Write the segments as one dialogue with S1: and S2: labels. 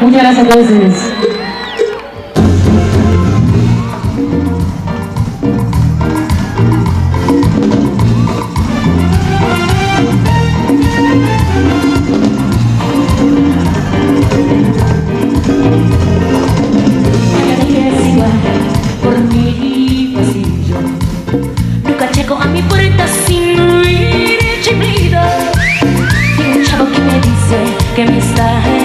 S1: Muchas gracias, que me está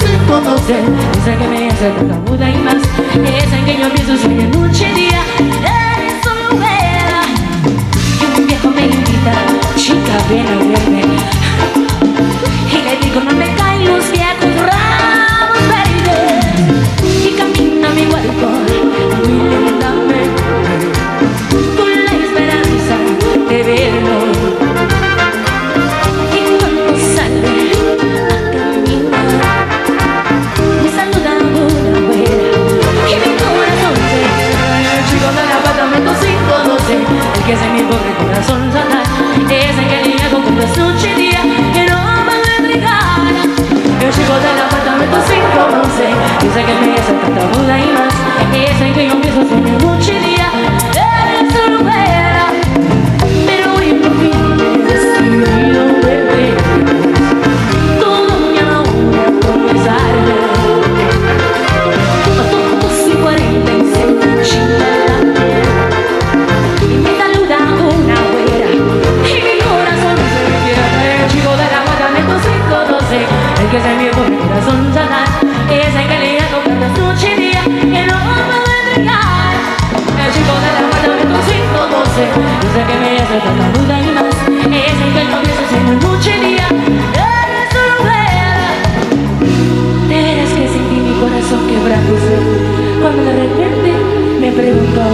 S1: sin conocer Esa que me hace tanta duda y más. Esa en que yo pienso soy el che io penso se mi uccidia deve essere vera. Per un pochino destino bebè tu non mi amore come sarà ma dopo si 40 in 16 mi saluta una guerra. E mi ora sono sempre fiera e ci voleva guardare così così perché se mi Es que que sentí mi corazón quebrándose. Cuando de repente me preguntó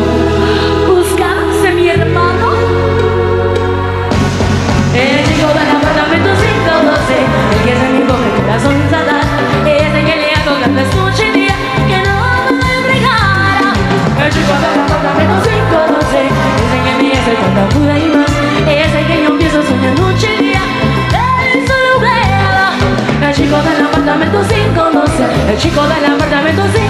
S1: El chico del apartamento sí.